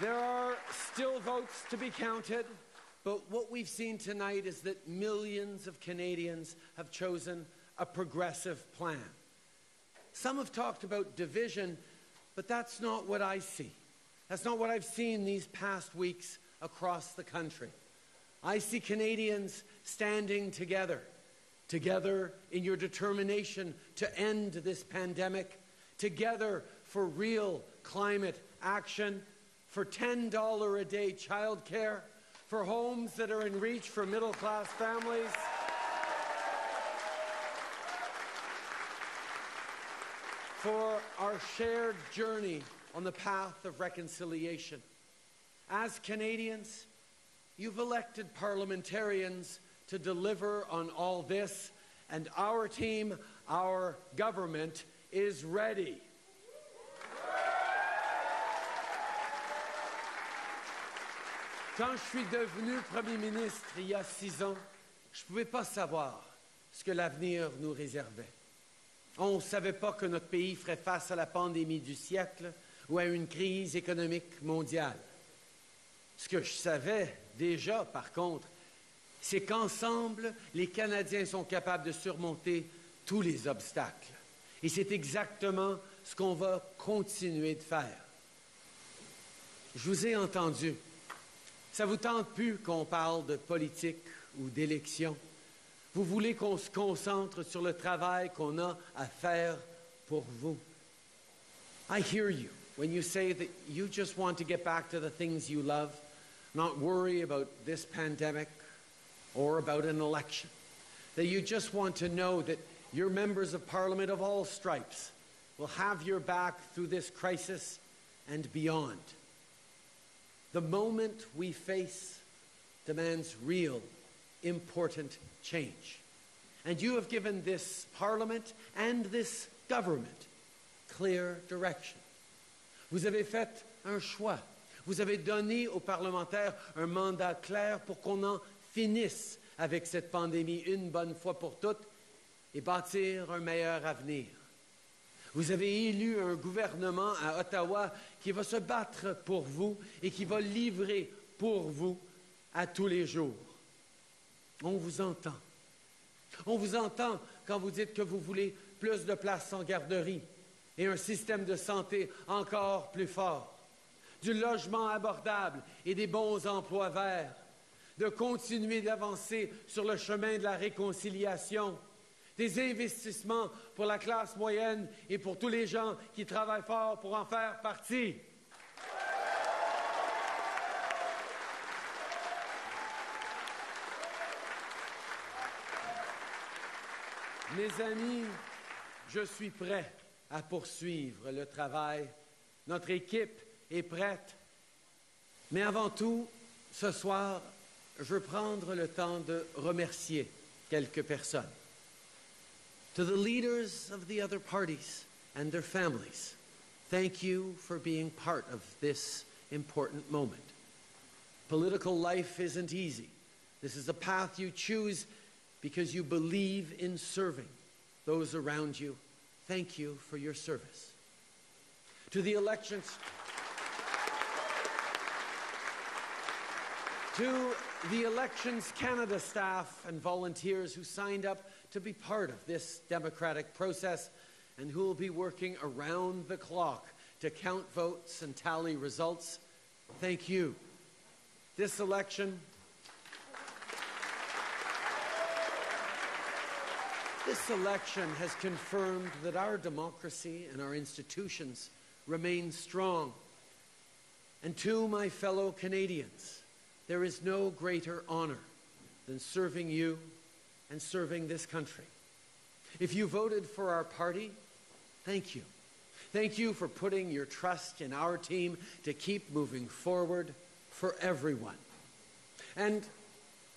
There are still votes to be counted, but what we've seen tonight is that millions of Canadians have chosen a progressive plan. Some have talked about division, but that's not what I see. That's not what I've seen these past weeks across the country. I see Canadians standing together, together in your determination to end this pandemic, together for real climate action, for $10 a day childcare, for homes that are in reach for middle class families. For our shared journey on the path of reconciliation. As Canadians, you've elected parliamentarians to deliver on all this, and our team, our government, is ready. Quand je suis devenu Premier ministre il y a six ans, je ne pouvais pas savoir ce que l'avenir nous réservait. On ne savait pas que notre pays ferait face à la pandémie du siècle ou à une crise économique mondiale. Ce que je savais déjà, par contre, c'est qu'ensemble, les Canadiens sont capables de surmonter tous les obstacles. Et c'est exactement ce qu'on va continuer de faire. Je vous ai entendu. Ça vous tente plus qu'on parle de politique ou d'élection. Vous voulez qu'on se concentre sur le travail qu'on a à faire pour vous. I hear you when you say that you just want to get back to the things you love, not worry about this pandemic or about an election. That you just want to know that your members of parliament of all stripes will have your back through this crisis and beyond. The moment we face demands real, important change. And you have given this Parliament and this government clear direction. Vous avez fait un choix. Vous avez donné aux parlementaires un mandat clair pour qu'on en finisse avec cette pandémie une bonne fois pour toutes et bâtir un meilleur avenir. Vous avez élu un gouvernement à Ottawa qui va se battre pour vous et qui va livrer pour vous à tous les jours. On vous entend. On vous entend quand vous dites que vous voulez plus de places en garderie et un système de santé encore plus fort, du logement abordable et des bons emplois verts, de continuer d'avancer sur le chemin de la réconciliation, des investissements pour la classe moyenne et pour tous les gens qui travaillent fort pour en faire partie. Mes amis, je suis prêt à poursuivre le travail. Notre équipe est prête. Mais avant tout, ce soir, je veux prendre le temps de remercier quelques personnes. To the leaders of the other parties and their families, thank you for being part of this important moment. Political life isn't easy. This is a path you choose because you believe in serving those around you. Thank you for your service. To the elections, to the Elections Canada staff and volunteers who signed up to be part of this democratic process and who will be working around the clock to count votes and tally results, thank you. This election This election has confirmed that our democracy and our institutions remain strong. And to my fellow Canadians, there is no greater honor than serving you and serving this country. If you voted for our party, thank you. Thank you for putting your trust in our team to keep moving forward for everyone. And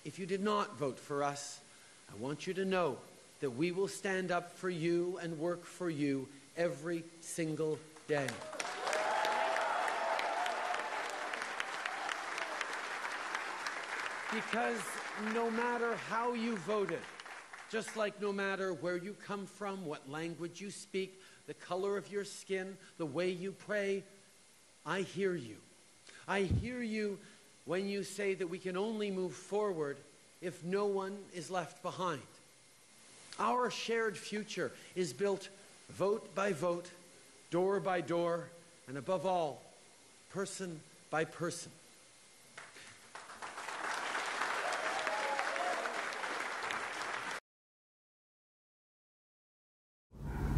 if you did not vote for us, I want you to know that we will stand up for you and work for you every single day. Because no matter how you voted, just like no matter where you come from, what language you speak, the color of your skin, the way you pray, I hear you. I hear you when you say that we can only move forward if no one is left behind. Our shared future is built vote by vote, door by door, and above all, person by person.